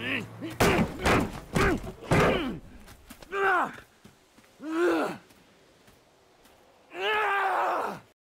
Hmm?